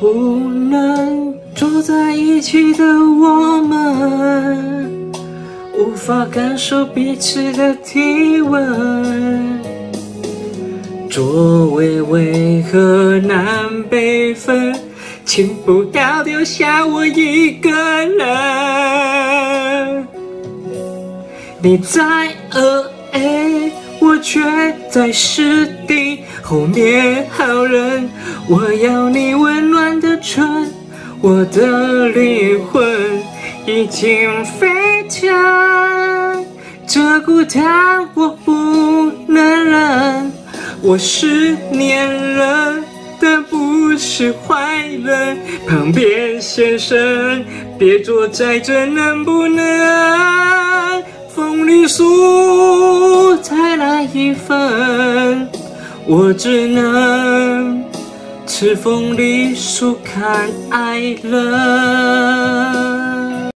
不能坐在一起的我们，无法感受彼此的体温。座位为何南北分？请不要丢下我一个人。你在二 A，我却在湿地。后面好人，我要你温暖的唇，我的灵魂已经沸腾，这孤单我不能忍，我是黏人，但不是坏人。旁边先生，别坐在这，能不能凤梨酥再来一份？我只能赤峰绿树看爱乐。